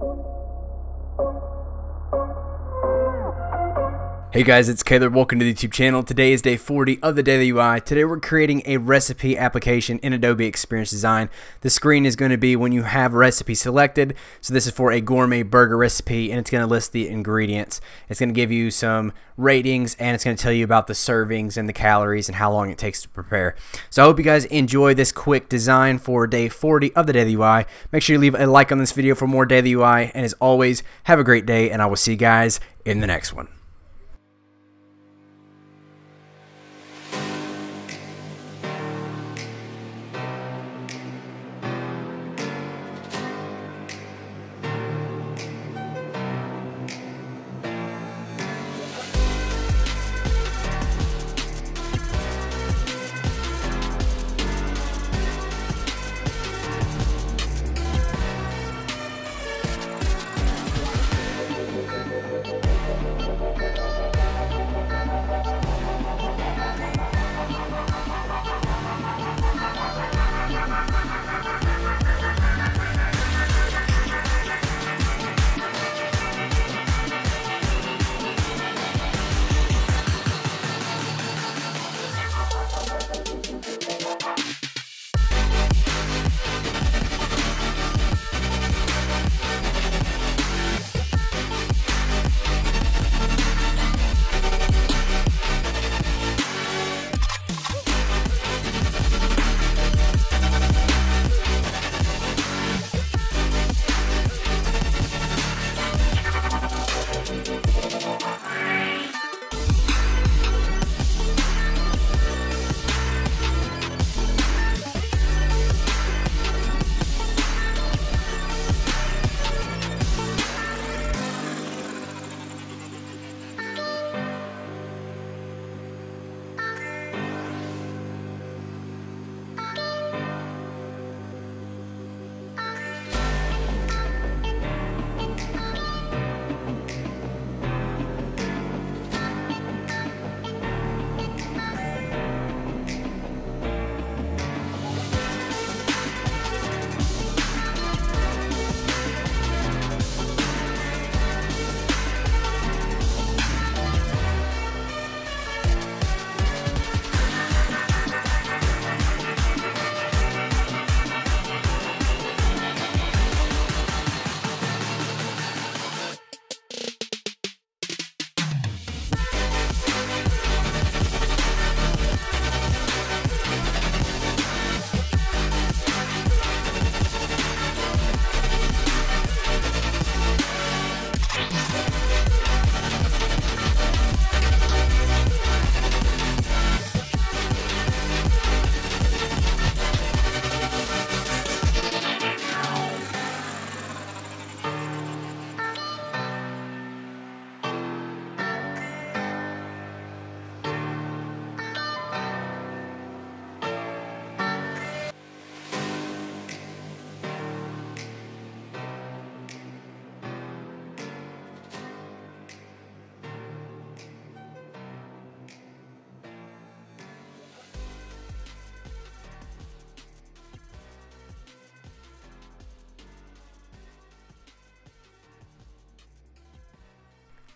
Thank you. Hey guys, it's Caler. Welcome to the YouTube channel. Today is day 40 of the Daily UI. Today we're creating a recipe application in Adobe Experience Design. The screen is going to be when you have a recipe selected. So this is for a gourmet burger recipe and it's going to list the ingredients. It's going to give you some ratings and it's going to tell you about the servings and the calories and how long it takes to prepare. So I hope you guys enjoy this quick design for day 40 of the Daily UI. Make sure you leave a like on this video for more Daily UI and as always, have a great day and I will see you guys in the next one.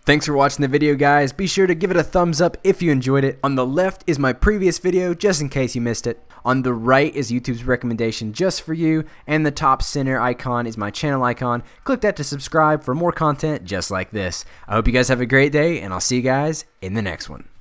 Thanks for watching the video guys. Be sure to give it a thumbs up if you enjoyed it. On the left is my previous video just in case you missed it. On the right is YouTube's recommendation just for you and the top center icon is my channel icon. Click that to subscribe for more content just like this. I hope you guys have a great day and I'll see you guys in the next one.